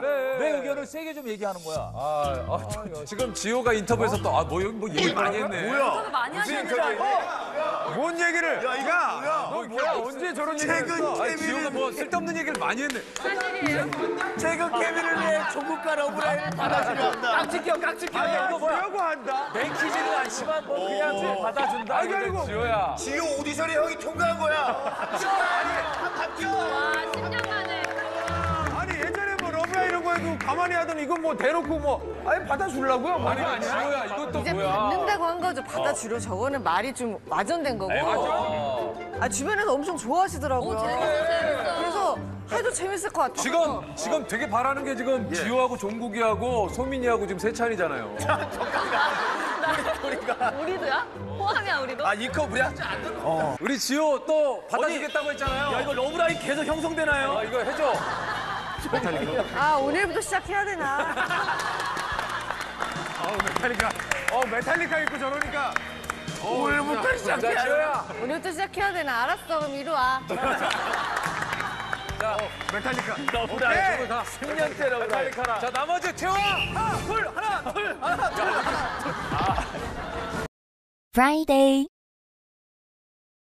내 의견을 세게 좀 얘기하는 거야. 아, 아, 저- 지금 지호가 인터뷰에서 또, 아, 뭐, 여기 뭐 얘기 많이 했네. 뭐야? 많이 하시는데. 뭔 얘기를? 야, 이거 뭐야? 너 뭐야? 언제 저런 얘기를 최근 했어? 아, 지호가 뭐 쓸데없는 얘기를 많이 했네. 사실이에요? 최근 케미를 위해 조국과 러브라인을 받아주려 한다. 깍지 껴, 깍지 껴. 야, 이거 뭐야? 뭐라고 한다? 맥히지는 않지만 뭐 그냥 좀 받아준다. 아니, 아니고. 지호야. 지효 오디션에 형이 통과한 거야. 가만히 하더니 이건 뭐 대놓고 뭐 아예 받아주려고요? 뭐 아니, 아니, 지호야, 이것도 이제 뭐야. 받는다고 한 거죠. 받아주려. 저거는 말이 좀 와전된 거고. 아, 주변에서 엄청 좋아하시더라고요. 오, 재밌어, 재밌어. 그래서 해도 재밌을 것 같아요. 지금, 지금 되게 바라는 게 지금 지호하고 종국이하고 소민이하고 지금 세 찬이잖아요. 우리도야? 포함이야, 우리도? 아, 이 커플이야? 우리 지호 또 받아주겠다고 했잖아요. 야, 이거 러브라인 계속 형성되나요? 아, 이거 해줘. 아, 오늘부터 시작해야 되나. 어 메탈리카 어 메탈리카 입고 저러니까 오늘부터 자, 시작해. 지호야. 오늘부터 시작해야 되나. 알았어. 그럼 이리 와. 메탈리카 러브라인. 10년째 러브라인. 자, 나머지 태워! 하나, 둘, 하나, 둘, 하나, 둘. Friday.